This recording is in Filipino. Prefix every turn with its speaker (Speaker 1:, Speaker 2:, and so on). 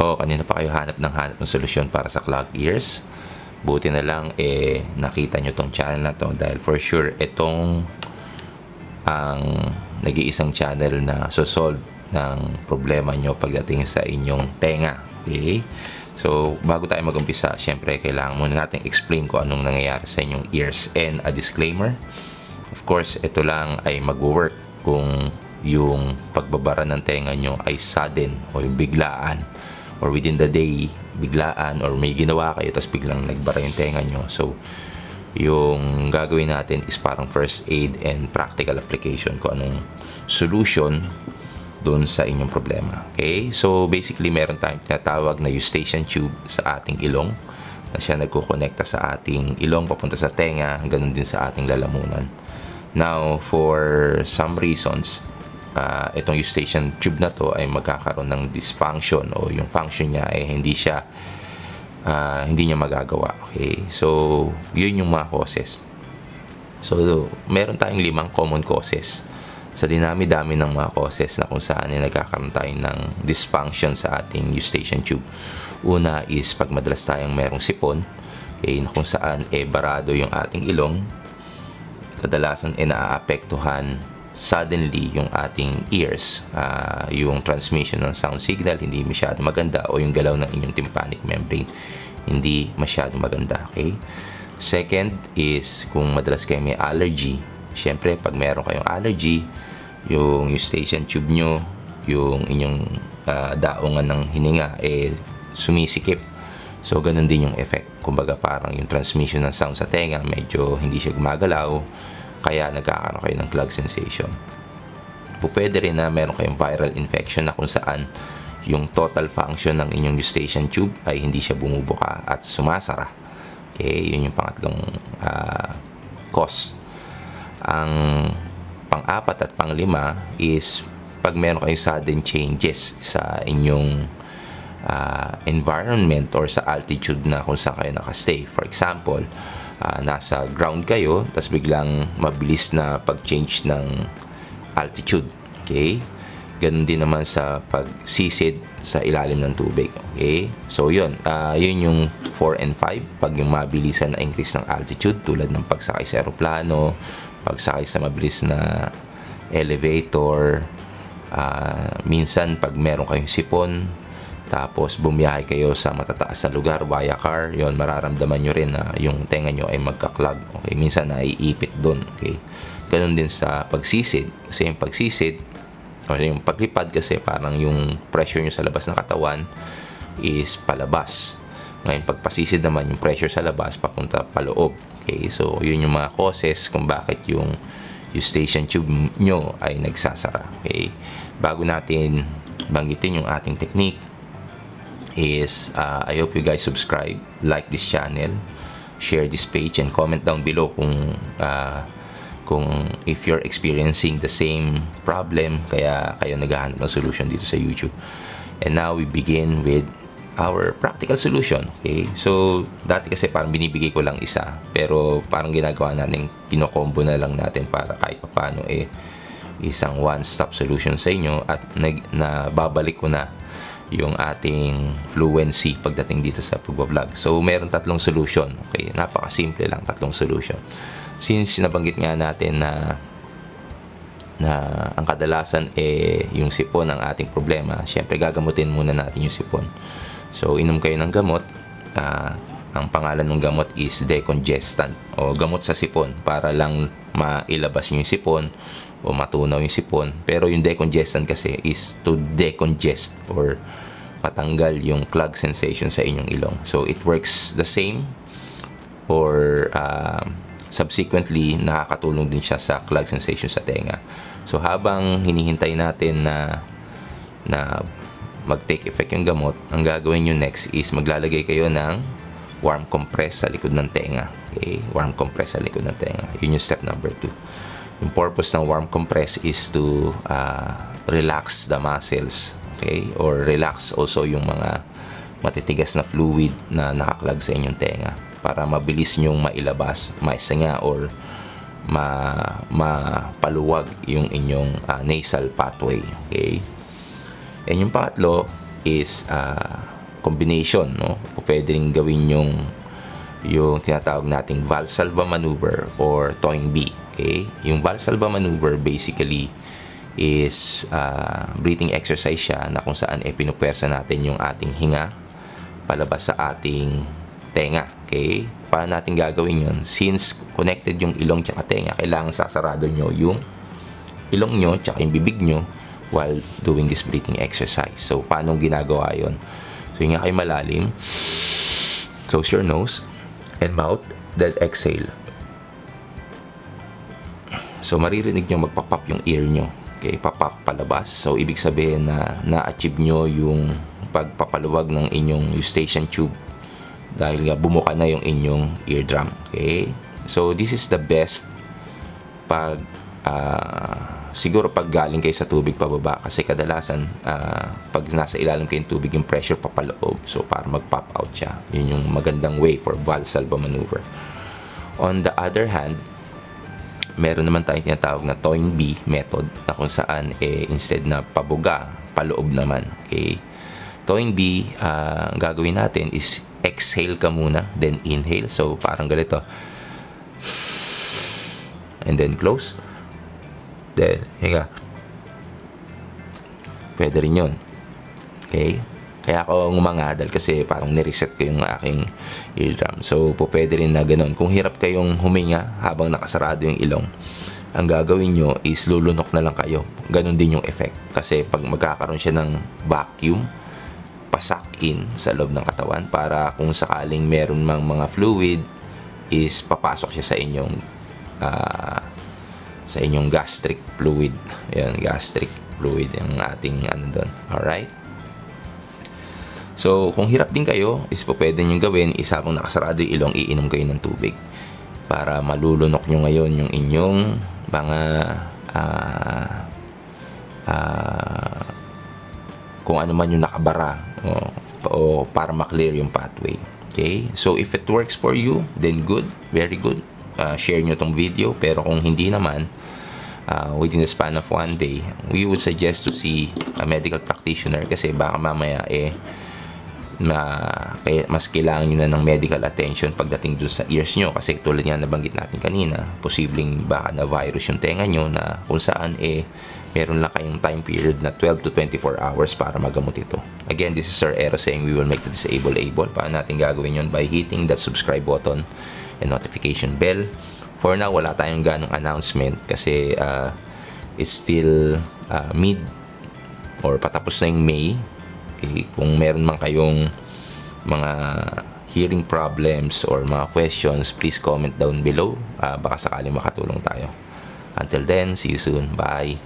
Speaker 1: O kanina pa kayo hanap ng hanap ng solusyon para sa clogged ears. Buti na lang eh nakita nyo tong channel na to dahil for sure itong ang nag-iisang channel na so-solve ng problema nyo pagdating sa inyong tenga. Okay? So, bago tayo mag-umpisa, syempre, kailangan muna natin explain kung anong nangyayari sa inyong ears. And a disclaimer, of course, ito lang ay mag-work kung yung pagbabara ng tenga nyo ay sudden o yung biglaan or within the day, biglaan or may ginawa kayo tapos biglang nagbara yung tenga nyo. So, yung gagawin natin is parang first aid and practical application kung anong solution doon sa inyong problema. Okay? So, basically, meron tayong tinatawag na eustachian tube sa ating ilong na siya nagkukonekta sa ating ilong papunta sa tenga, ganun din sa ating lalamunan. Now, for some reasons, uh, itong eustachian tube na to ay magkakaroon ng dysfunction o yung function niya ay hindi siya uh, hindi niya magagawa. Okay? So, yun yung mga causes. So, meron tayong limang common causes sa dinami-dami ng mga causes na kung saan ay nagkakaroon tayo ng dysfunction sa ating eustachian tube. Una is pag madalas tayong merong sipon, okay, na kung saan eh barado yung ating ilong, kadalasan eh naaapektuhan suddenly yung ating ears, uh, yung transmission ng sound signal hindi masyado maganda o yung galaw ng inyong tympanic membrane hindi masyado maganda. Okay? Second is kung madalas kayo may allergy, syempre pag meron kayong allergy, yung eustachian tube nyo, yung inyong uh, daungan ng hininga eh sumisikip. So ganun din yung effect. Kumbaga parang yung transmission ng sound sa tenga medyo hindi siya gumagalaw kaya nagkakaroon kayo ng clog sensation. Pwede rin na meron kayong viral infection na kung saan yung total function ng inyong eustachian tube ay hindi siya bumubuka at sumasara. Okay, yun yung pangatlong uh, cause. Ang pang-apat at pang-lima is pag meron kayong sudden changes sa inyong uh, environment or sa altitude na kung saan kayo nakastay. For example, uh, nasa ground kayo, tapos biglang mabilis na pag-change ng altitude. Okay? Ganun din naman sa pagsisid sa ilalim ng tubig. Okay? So, yun. Uh, yun yung 4 and 5. Pag yung mabilisan na increase ng altitude, tulad ng pagsakay sa aeroplano, pagsakay sa mabilis na elevator, uh, minsan pag meron kayong sipon, tapos bumiyahe kayo sa matataas na lugar via car, yon mararamdaman nyo rin na yung tenga nyo ay magka-clog. Okay, minsan naiipit doon. Okay. Ganun din sa pagsisid. Kasi yung pagsisid, o yung paglipad kasi parang yung pressure nyo sa labas ng katawan is palabas. Ngayon, pagpasisid naman yung pressure sa labas papunta paloob. Okay, so yun yung mga causes kung bakit yung eustachian tube nyo ay nagsasara. Okay, bago natin banggitin yung ating technique is uh, I hope you guys subscribe, like this channel, share this page, and comment down below kung uh, kung if you're experiencing the same problem kaya kayo naghahanap ng solution dito sa YouTube. And now we begin with our practical solution. Okay? So, dati kasi parang binibigay ko lang isa. Pero parang ginagawa natin, pinokombo na lang natin para kahit paano eh isang one-stop solution sa inyo at nag, na babalik ko na yung ating fluency pagdating dito sa pagbablog. So, meron tatlong solution. Okay? Napaka-simple lang, tatlong solution since nabanggit nga natin na na ang kadalasan eh yung sipon ang ating problema, syempre gagamutin muna natin yung sipon. So inom kayo ng gamot, uh, ang pangalan ng gamot is decongestant o gamot sa sipon para lang mailabas yung sipon o matunaw yung sipon. Pero yung decongestant kasi is to decongest or matanggal yung clog sensation sa inyong ilong. So it works the same or uh, subsequently nakakatulong din siya sa clog sensation sa tenga. So habang hinihintay natin na na mag-take effect yung gamot, ang gagawin nyo next is maglalagay kayo ng warm compress sa likod ng tenga. Okay? Warm compress sa likod ng tenga. Yun yung step number 2. Yung purpose ng warm compress is to uh, relax the muscles. Okay? Or relax also yung mga matitigas na fluid na nakaklag sa inyong tenga para mabilis nyong mailabas, maisinga or ma mapaluwag yung inyong uh, nasal pathway. Okay? And yung pangatlo is uh, combination, no? O pwede rin gawin yung yung tinatawag nating Valsalva maneuver or Toynbee. Okay? Yung Valsalva maneuver basically is uh, breathing exercise siya na kung saan e pinupwersa natin yung ating hinga palabas sa ating tenga. Okay? Paano natin gagawin yun? Since connected yung ilong tsaka tenga, kailangan sasarado nyo yung ilong nyo tsaka yung bibig nyo while doing this breathing exercise. So, paano ginagawa yon? Hinga kayo malalim. Close your nose and mouth. Then exhale. So, maririnig nyo magpapap yung ear nyo. Okay, papap palabas. So, ibig sabihin na na-achieve nyo yung pagpapaluwag ng inyong eustachian tube dahil nga bumuka na yung inyong eardrum. Okay? So, this is the best pag uh, siguro pag galing kayo sa tubig pababa kasi kadalasan uh, pag nasa ilalim kayo ng tubig yung pressure papaloob so para mag-pop out siya yun yung magandang way for Valsalva maneuver on the other hand meron naman tayong tinatawag na Toynbee method na kung saan eh, instead na pabuga, paloob naman. Okay? Toynbee, uh, ang gagawin natin is exhale ka muna, then inhale. So, parang ganito. And then close. Then, hinga. Pwede rin yun. Okay? Kaya ako ngumangadal kasi parang nireset ko yung aking eardrum. So, pwede rin na ganun. Kung hirap kayong huminga habang nakasarado yung ilong, ang gagawin nyo is lulunok na lang kayo. Ganon din yung effect. Kasi pag magkakaroon siya ng vacuum, pasak in sa loob ng katawan para kung sakaling meron mang mga fluid is papasok siya sa inyong uh, sa inyong gastric fluid. Yan, gastric fluid yung ating ano doon. Alright? So, kung hirap din kayo, is po pwede nyo gawin, is habang nakasarado yung ilong, iinom kayo ng tubig. Para malulunok nyo ngayon yung inyong mga uh, uh, kung ano man yung nakabara o, o para maklear yung pathway. Okay? So, if it works for you, then good. Very good. Uh, share nyo tong video. Pero kung hindi naman, uh, within the span of one day, we would suggest to see a medical practitioner kasi baka mamaya eh na mas kailangan nyo na ng medical attention pagdating dun sa ears nyo. Kasi tulad nga nabanggit natin kanina posibleng baka na virus yung tenga nyo na kung saan eh meron lang kayong time period na 12 to 24 hours para magamot ito. Again this is Sir Ero saying we will make the disabled able paano natin gagawin yon by hitting that subscribe button and notification bell for now wala tayong ganong announcement kasi uh, it's still uh, mid or patapos na yung May Okay, kung meron man kayong mga hearing problems or mga questions, please comment down below. Uh, baka sakaling makatulong tayo. Until then, see you soon. Bye!